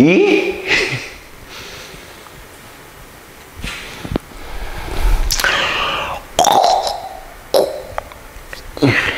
E?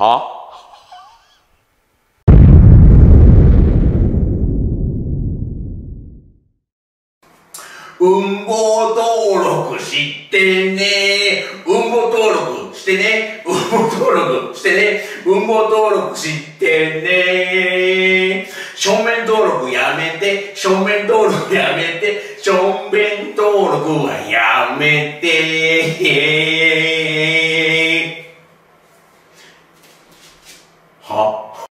は？運動登録してね。運動登録してね。運動登録してね。運動登録してね。正面登録やめて。正面登録やめて。正面登録はやめて。